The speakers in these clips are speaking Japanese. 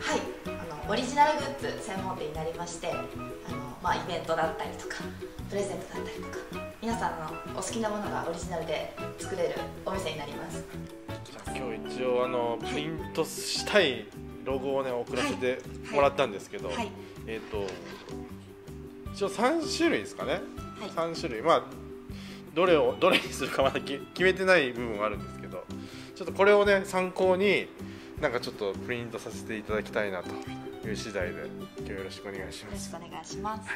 はい。オリジナルグッズ専門店になりましてあの、まあ、イベントだったりとかプレゼントだったりとか皆さんのお好きなものがオリジナルで作れるお店になります。今日一応あのプリントしたいロゴをね送らせてもらったんですけど、はい。はいえっ、と一応3種類ですかね、はい。3種類。まあどれをどれにするかまだき決めてない部分はあるんですけどちょっとこれをね参考になんかちょっとプリントさせていただきたいなという次第で今日よろしくお願いします。よろしくお願いします、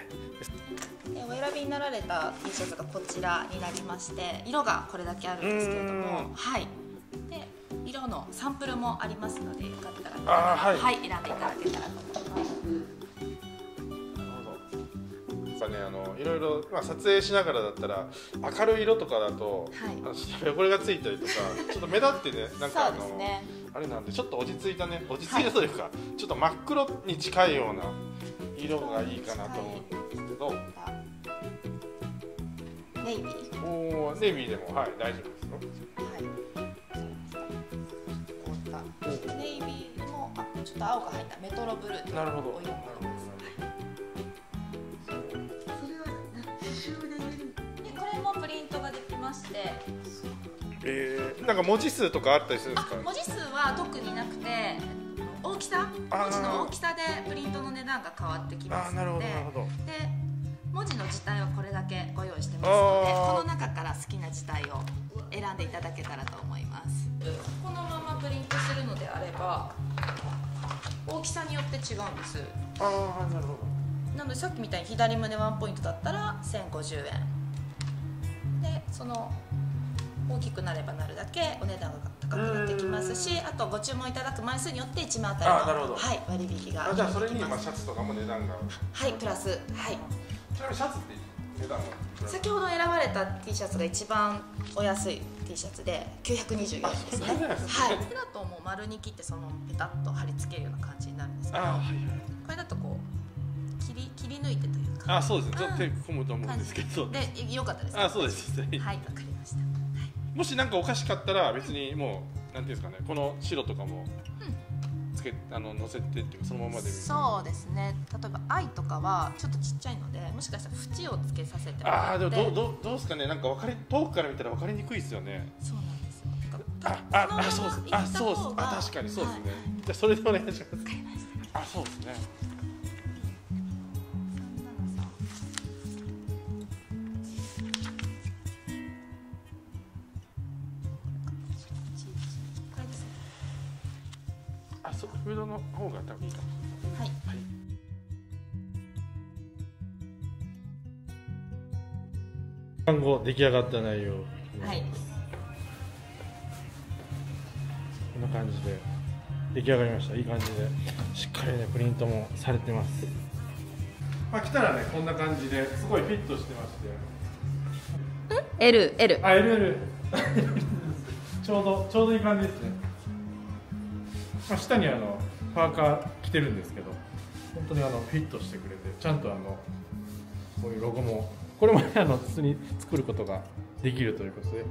でお選びになられた T シャツがこちらになりまして色がこれだけあるんですけれどうもん。はい。で色のサンプルもありますのでよかったらあーはい。選んでいただけたらと思います。なるほど。やっぱねあのいろいろ、まあ、撮影しながらだったら明るい色とかだと、はい。あの汚れがついたりとかちょっと目立ってねなんかあのそうですねあれなんでちょっと落ち着いたね。落ち着いたというか、ちょっと真っ黒に近いような色がいいかなと思うんですけど。ネイビーおーネイビーでもはい大丈夫ですよ。はい。ネイビーもあちょっと青が入ったメトロブルーというなるほど。お色になりますでこれもプリントができましてえー、なんか文字数とかあったりするんですか？あ文字数は特になくて大きさ？文字の大きさでプリントの値段が変わってきますあーなるほのでどなるほど。で文字の字体はこれだけご用意してますのでこの中から好きな字体を選んでいただけたらと思います。このままプリントするのであれば大きさによって違うんです。ああなるほど。なのでさっきみたいに左胸ワンポイントだったら1050円。でその大きくなればなるだけお値段が高くなってきますしあとご注文いただく枚数によって1枚あたりのはい、割引があじゃあそれにまあシャツとかも値段が。はいプラス。はい。ちなみにシャツって値段は？先ほど選ばれた T シャツが一番お安い T シャツで924円ですね。はい。これだともう丸に切ってそのペタッと貼り付けるような感じになるんですけどあはいはい。これだとこう切り切り抜いてというかあそうですね。ちょっと手込むと思うんですけど。でよかったですあそうですね。はいわかりましたもし何かおかしかったら別にもうなんていうんですかねこの白とかもつけあの乗せてっていうかそのままで。そうですね。例えば「愛」とかはちょっとちっちゃいのでもしかしたら縁をつけさせて。もあらってあでもどうどうどうですかね。なんか分かり遠くから見たら分かりにくいですよね。そうなんですよ。あああそうです。あそうです。あ確かにそうですね、じゃあそれでお願いします。あそうですねあそうフードの方が多分いいかも。しはい。れない、はい、番号出来上がった内容はい。こんな感じで。出来上がりました。いい感じで。しっかりねプリントもされてます。まあ来たらねこんな感じですごいフィットしてまして。LL あ LL ちょうどちょうどいい感じですね、まあ、下にあのパーカー着てるんですけど本当にあのフィットしてくれてちゃんとあのこういうロゴもこれもねあの普通に作ることができるということで、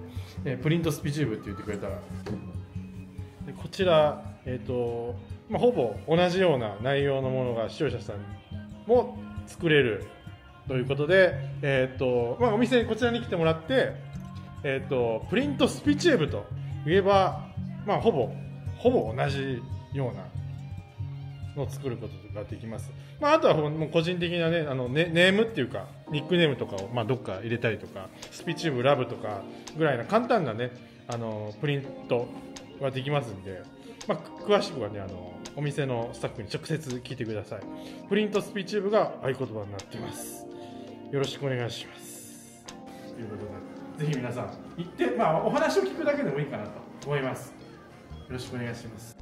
えープリントスピチューブって言ってくれたらでこちら、えーとまあ、ほぼ同じような内容のものが視聴者さんも作れるということで、えーとまあ、お店こちらに来てもらって、えー、とプリントスピチューブと言えば、まあ、ほぼほぼ同じようなのを作ることができます、まあ、あとはもう個人的な、ね、あのネネームっていうかニックネームとかを、まあ、どっか入れたりとかスピチューブラブとかぐらいな簡単なねあのプリントができますんで、まあ、詳しくはねあのお店のスタッフに直接聞いてください。プリントスピチューブが合言葉になってます。よろしくお願いします。ということでぜひ皆さん行って、まあ、お話を聞くだけでもいいかなと思います。よろしくお願いします。